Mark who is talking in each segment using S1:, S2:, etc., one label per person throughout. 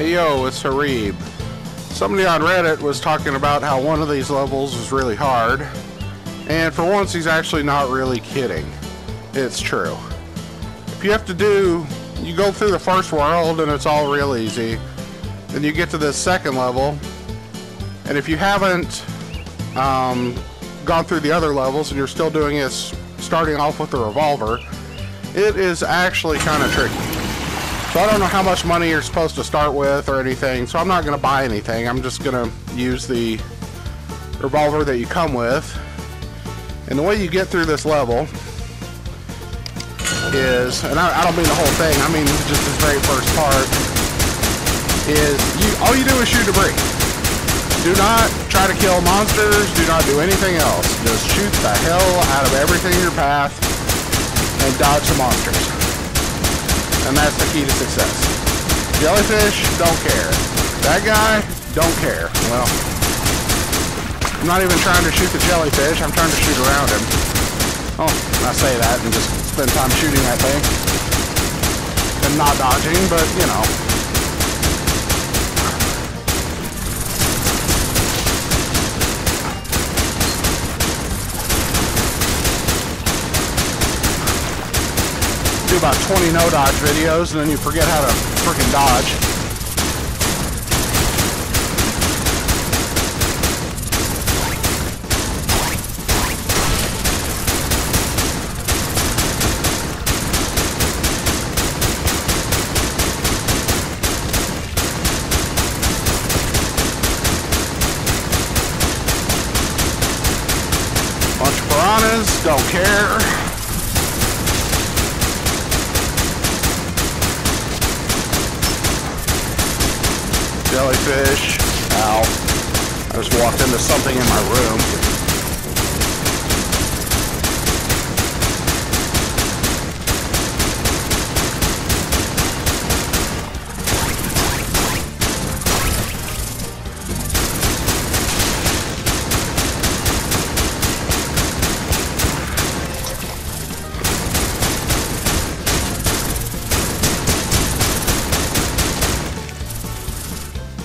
S1: Hey yo, it's Hareeb. Somebody on Reddit was talking about how one of these levels is really hard, and for once he's actually not really kidding. It's true. If you have to do, you go through the first world and it's all real easy, then you get to this second level, and if you haven't um, gone through the other levels and you're still doing this, starting off with the revolver, it is actually kind of tricky. So I don't know how much money you're supposed to start with or anything, so I'm not going to buy anything. I'm just going to use the revolver that you come with. And the way you get through this level is, and I, I don't mean the whole thing, I mean just the very first part, is you all you do is shoot debris. Do not try to kill monsters, do not do anything else. Just shoot the hell out of everything in your path and dodge the monsters and that's the key to success. Jellyfish, don't care. That guy, don't care. Well, I'm not even trying to shoot the jellyfish, I'm trying to shoot around him. Oh, I say that and just spend time shooting that thing. And not dodging, but, you know, about 20 no dodge videos and then you forget how to freaking dodge. Bunch of piranhas, don't care. Jellyfish. Ow. I just walked into something in my room.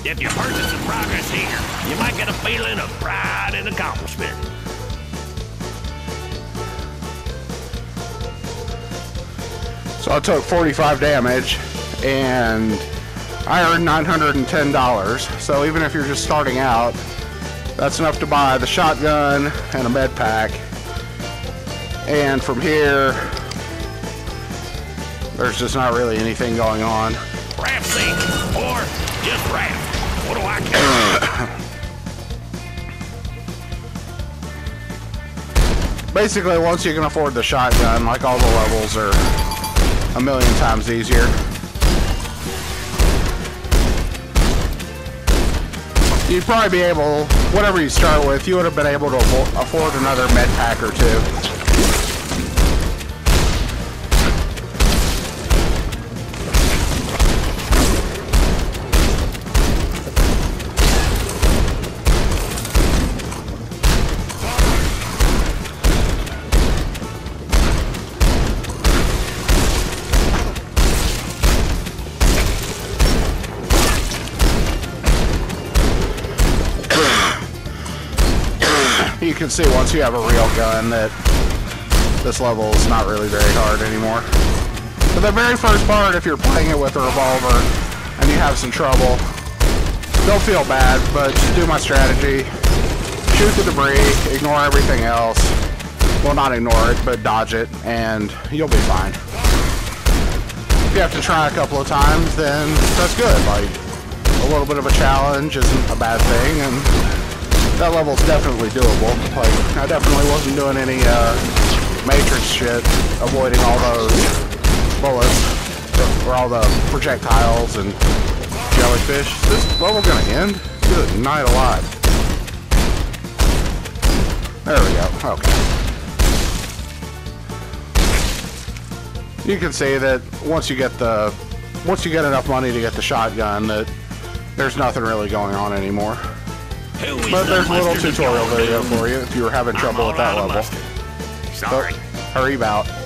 S2: If you purchase some progress here, you might get a feeling of pride and accomplishment.
S1: So I took 45 damage and I earned $910. So even if you're just starting out, that's enough to buy the shotgun and a med pack. And from here, there's just not really anything going on.
S2: Sink, or just raft. What do I care?
S1: Basically, once you can afford the shotgun, like all the levels are a million times easier. You'd probably be able, whatever you start with, you would have been able to afford another med pack or two. You can see once you have a real gun that this level is not really very hard anymore. But the very first part, if you're playing it with a revolver and you have some trouble, don't feel bad, but do my strategy. Shoot the debris, ignore everything else. Well, not ignore it, but dodge it, and you'll be fine. If you have to try a couple of times, then that's good. Like, a little bit of a challenge isn't a bad thing, and that level's definitely doable. Like, I definitely wasn't doing any uh, Matrix shit, avoiding all those bullets, or all the projectiles and jellyfish. Is this level gonna end? Good night alive. There we go, okay. You can see that once you get the, once you get enough money to get the shotgun, that there's nothing really going on anymore. But there's a little tutorial video for you if you were having trouble with that level.
S2: Sorry.
S1: Oh, hurry about.